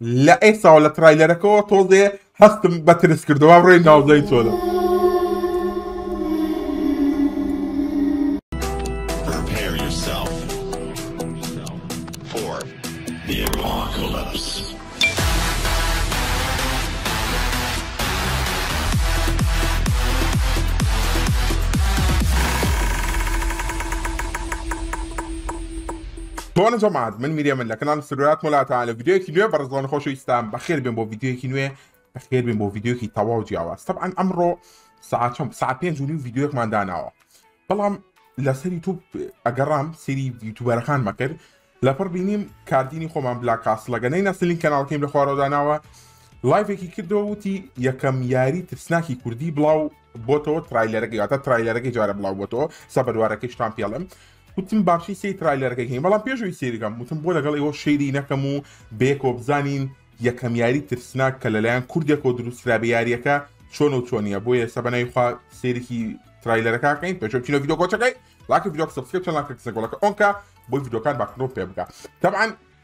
لە ئێستاوە لە ترایلەرەکەەوە تۆزێ هەستم بە ترس کردەوە ڕێی ناوزەی تۆدە بۆنە جەماعەت من میرێمن لە کەناڵ سرورات مولاتان لە ڤیدیۆیەکی نوێ بەڕزڵان خۆشەویستان بەخێر بێن بۆ ڤیدیۆیەکی نوێ بەخێر بێن بۆ ڤیدیۆکی تەواو جیاواز طبعا ئەمڕۆ ساعت چەند ساعت پێنج و نیو ڤیدیۆیەکمان داناوە بەڵام لەسەر یوتوب ئەگەڕام سری یوتوبەرەکان مەکرد لەپڕ بینیم کاردینی خۆمان بلا کاسڵەگە نەی ناسلین کەناڵکەیم لە خوارەوە داناوە لایڤێکی کردەوە وتی یەکەم یاری ترسناکی کوردی بڵاو بۆتەوە ترایلەرەکەی یاتە ترایلەرەکەی جارە بڵاو بۆتەوە سەبەروارەکەی شتان پێڵم وتم باشی سەی ترایلەرەکە کەین بەڵام پێشوی سیرگەم وتم بۆ لەگەڵ ئەوە شەیری نەکەم و بێکۆ بزانین یەکەم یاری ترسناک کە لەلایەن کوردێکەوە دروستکرابێ یاریەکە چۆن و چۆنیە بۆ یە سەبەنای خوا سێریکی ترایلەرەکەکەین پێش چینە ڤیددیو کۆچەکەی لاکی ڤیددیو سبسکرپشن لاکە قسە گۆڵەکە ئۆنکە بۆی ڤیددیوکان باکرۆ پێ بکە تەبان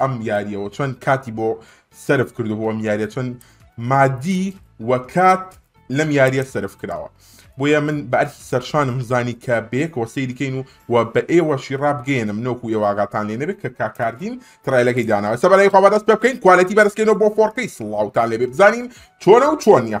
ئەم یاریەوە چۆن کاتی بۆ سرف کردو بۆ ئەم یاریە چۆن مادی وەکات لەم یاریە سرف کراوە بۆیە من بە ئەرکی سەرشانم زانی کە بەیەکەوە سەیریکەین و و بە ئێوەشی ڕابگەێنم نۆکو ئێواگاتان لێ نەبێت کە کاکاردین ترایلەکەی داناوە سەبارەی خوا بەدەست پێ بکەین کوالەتی بەرزکەینەوە بۆ فۆرکەی سڵاوتان لێبێ بزانین چۆنە و چۆنیە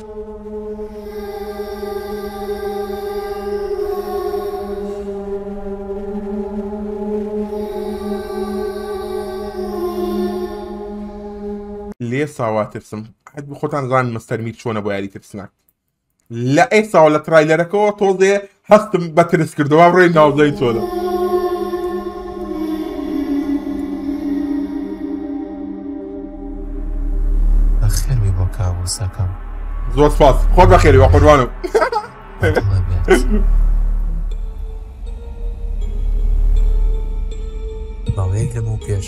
لێ ساوا ترسم حەت بخۆتان ڕان مستەرمیر چۆنە بۆ یاری ترسناک لە ئەی ساوە لە ترایلەرەکەەوە تۆزێ هەستم بە ترس کردەوە ڕێ ناوزای تۆلە بەخێربی بۆ کابوسەکەم زۆر سپاس خۆ بەخێری وە قوربانە بەڵێ لەمە پێش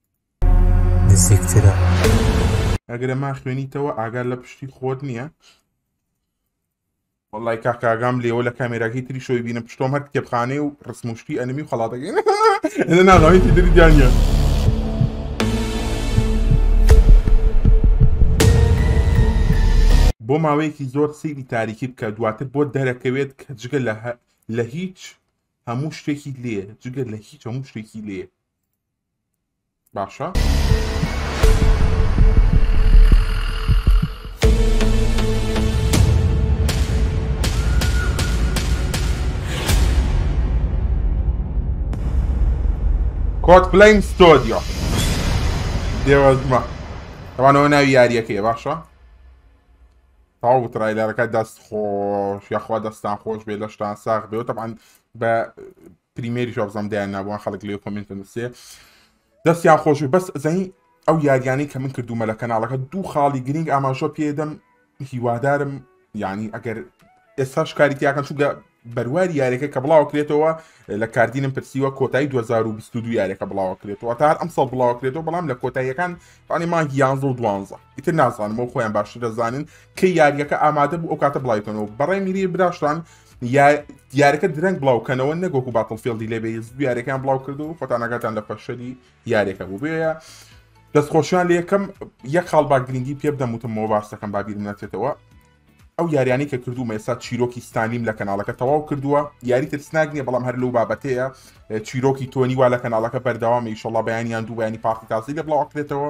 نزیکترە. ئەگرە ما خوێنیتەوە ئاگار لە پشتی خۆت نییە وڵی کاک ئاگام لێوە لە کامێراکی تری شۆی بینە پشتۆم هەر کتێبخانێ و ڕسمموشتی ئەنمی خەڵاتەکەین لە ناغاویتی دری دیانە. بۆ ماوەیەکی زۆر سیری تاریکی بکە دواتر بۆ دەرەکەوێت کە جگە لە هیچ هەموو شتێکی لێ جگە لە هیچ هەموو شتێکی لێ باشە کۆت پلین ستۆدیۆ دێوەزمە ئەوانەوە ناوی یاریەکەی باشە تاو ترایلەرەکە دەست خۆش یاخوا دەستان خۆش بێ لەشتان ساخ بێ تەعاان بە پریمەری شارزام دایان نابووان خەڵک لێ کۆمنت نووسێ دەستیان خۆش و بەس زەین ئەو یاریانەی کە من کردومە لە کەناڵەکە دوو خاڵی گرنگ ئاماژە پێدەم هیوادارم یعنی ئەگەر ئێستاش کاری تیاکەن چووگە بەرواری یارەکە کە بڵاوکرێتەوە لە کاردینم پرسیوە کۆتایی 2022 یارەکە بڵاوکرێتەوە تا هەر ئەم ساڵ بڵاوکرێتەوە بەڵام لە کۆتاییەکان پانی مانگ یانزە و دوانزە ئیتر نازانمەوە خۆیان باشتر دەزانن کە یاریەکە ئامادە بوو ئەو کاتە بڵایکەنەوە بەڕێ میری براشتان یارەکە درەنگ بڵاو کەنەوە نەگۆک و باتڵفێڵدی لێ بێز یارەکان بڵاو کرد و خۆتانەکەتان لە پەشەری یارێکە بوو بێە دەستخۆشیان لە یەکەم یەک خاڵ با گرنگی پێ بدەم وتمەوە باسەکەم بابیرم نەچێتەوە ئەو یاریانی کە کردو مێسا چیرۆکی ستانیم لە کەناڵەکە تەواو کردووە یاری ترسناک نیە بەڵام هەر لەو بابەتەیە چیرۆکی تۆنی وا لە کەناڵەکە بەردەوامە ئیشەڵا بەیانیان دوو بەینی پارتی تازی لە بڵاوکرێتەوە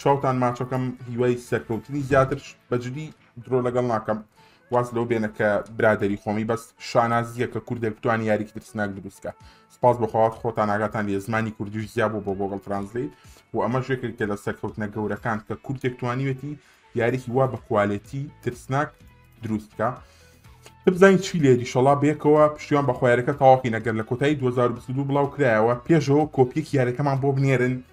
چاوتان ماچەکەم هیوای سەرکەوتنی زیاترش بەجدی درۆ لەگەڵ ناکەم واز لەو بێنە کە برادری خۆمی بەس شانازیە کە کوردێک بتوان یاریکی ترسناک دروستکە سپاس بەخواات خۆتان ئاگاتان لە زمانی کوردیش زیاب بۆ گۆگل ترانزلیت و ئەمە ژێکێک کە لە سەرکەوتنە گەورەکان کە کوردێک توانیوێتی یاریکی وا بە کوالێتی ترسناک دروستکە بزانین چی لێری شەڵا بێکەوە پشتیان بە خوارەکە تاواقی نەگەر لە کۆتایی 2022 بڵاو کرایەوە پێشەوە کۆپیەک یارەکەمان بۆ بنێرن